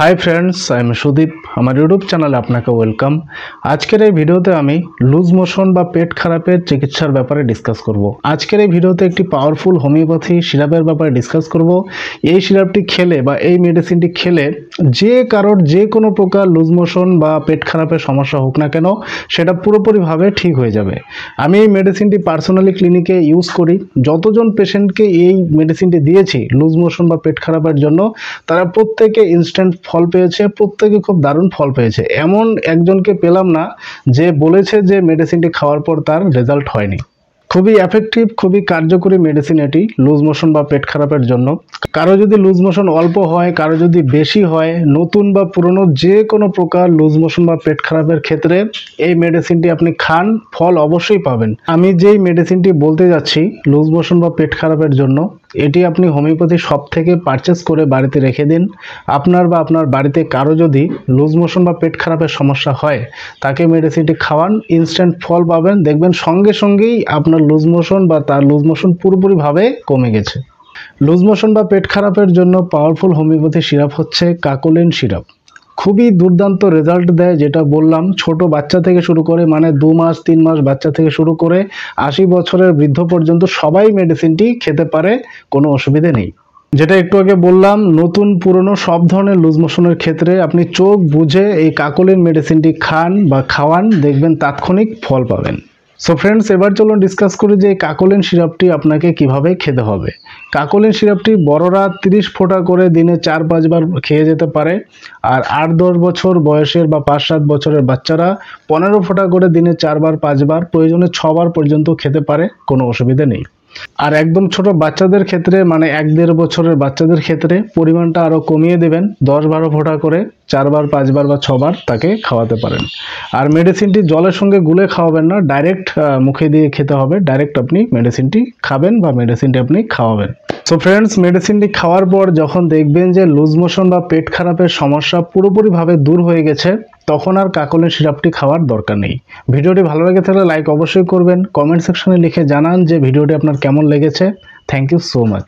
Hi friends I am Sudip. আমার YouTube চ্যানেলে আপনাকে ওয়েলকাম আজকের এই ভিডিওতে আমি লুজ মোশন বা পেট খারাপের চিকিৎসার ব্যাপারে ডিসকাস করব। আজকের এই ভিডিওতে একটি পাওয়ারফুল হোমিওপ্যাথি সিরাপের ব্যাপারে ডিসকাস করব। এই সিরাপটি খেলে বা এই মেডিসিনটি খেলে যে কারোর যে কোনো প্রকার লুজ মোশন বা পেট খারাপের সমস্যা হোক না কেন, সেটা পুরোপুরিভাবে ঠিক হয়ে যাবে। আমি এই মেডিসিনটি পার্সোনালি ক্লিনিকে ইউজ করি। যতজন পেশেন্টকে এই মেডিসিনটি দিয়েছি লুজ মোশন বা পেট খারাপের জন্য, তারা প্রত্যেকে ইনস্ট্যান্ট ফল পেয়েছে, প্রত্যেকে খুব দারুণ ফল পেয়েছে। এমন একজনকে পেলাম না যে বলেছে যে মেডিসিনটি খাওয়ার পর তার রেজাল্ট হয়নি। খুবই এফেক্টিভ খুবই কার্যকরী মেডিসিন এটি লুজ মোশন বা পেট খারাপের জন্য। কারও যদি লুজ মোশন অল্প হয়, কারও যদি বেশি হয়, নতুন বা পুরনো যে কোনো প্রকার লুজ মোশন বা পেট খারাপের ক্ষেত্রে এই মেডিসিনটি আপনি খান, ফল অবশ্যই পাবেন। আমি যেই মেডিসিনটি বলতে যাচ্ছি লুজ মোশন বা পেট খারাপের জন্য এটি আপনি হোমিওপ্যাথি শপ থেকে পারচেস করে বাড়িতে রেখে দিন। আপনার বা আপনার বাড়িতে কারও যদি লুজ মোশন বা পেট খারাপের সমস্যা হয়, তাকে মেডিসিনটি খাওয়ান ইনস্ট্যান্ট ফল পাবেন। দেখবেন সঙ্গে সঙ্গেই আপনার লুজ মোশন বা তার লুজ মোশন পুরোপুরিভাবে কমে গেছে। লুজ মোশন বা পেট খারাপের জন্য পাওয়ারফুল হোমিওপ্যাথি সিরাপ হচ্ছে কাকোলিন সিরাপ খুবই দুর্দান্ত রেজাল্ট দেয়, যেটা বললাম, ছোট বাচ্চা থেকে শুরু করে মানে দু মাস, তিন মাস বাচ্চা থেকে শুরু করে, আশি বছরের বৃদ্ধ পর্যন্ত সবাই মেডিসিনটি খেতে পারে, কোনো অসুবিধে নেই। যেটা একটু আগে বললাম, নতুন, পুরনো, সব ধরনের লুজ মোশনের ক্ষেত্রে আপনি চোখ বুঝে এই কাকলিন মেডিসিনটি খান বা খাওয়ান, দেখবেন তাৎক্ষণিক ফল পাবেন। সো ফ্রেন্ডস এবার চলুন ডিসকাস করি যে এই কাকলিন সিরাপটি আপনাকে কীভাবে খেতে হবে। কাকলিন সিরাপটি বড়রা তিরিশ ফোঁটা করে দিনে চার পাঁচবার খেয়ে যেতে পারে। আর আট দশ বছর বয়সের বা পাঁচ সাত বছরের বাচ্চারা পনেরো ফোঁটা করে দিনে চারবার, পাঁচবার, প্রয়োজনে ছবার পর্যন্ত খেতে পারে, কোনো অসুবিধা নেই। আর একদম ছোট বাচ্চাদের ক্ষেত্রে মানে এক দেড় বছরের বাচ্চাদের ক্ষেত্রে পরিমাণটা আরও কমিয়ে দেবেন। দশ বারো ফোঁটা করে চারবার, পাঁচবার বা ছবার তাকে খাওয়াতে পারেন। আর মেডিসিনটি জলের সঙ্গে গুলে খাওয়াবেন না, ডাইরেক্ট মুখে দিয়ে খেতে হবে। ডাইরেক্ট আপনি মেডিসিনটি খাবেন বা মেডিসিনটি আপনি খাওয়াবেন। সো ফ্রেন্ডস মেডিসিনটি খাওয়ার পর যখন দেখবেন যে লুজ মোশন বা পেট খারাপের সমস্যা পুরোপুরিভাবে দূর হয়ে গেছে, তখন আর কাকলের সিরাপটি খাওয়ার দরকার নেই। ভিডিওটি ভালো লেগে থাকলে লাইক অবশ্যই করবেন। কমেন্ট সেকশনে লিখে জানান যে ভিডিওটি আপনার কেমন লেগেছে। Thank you so much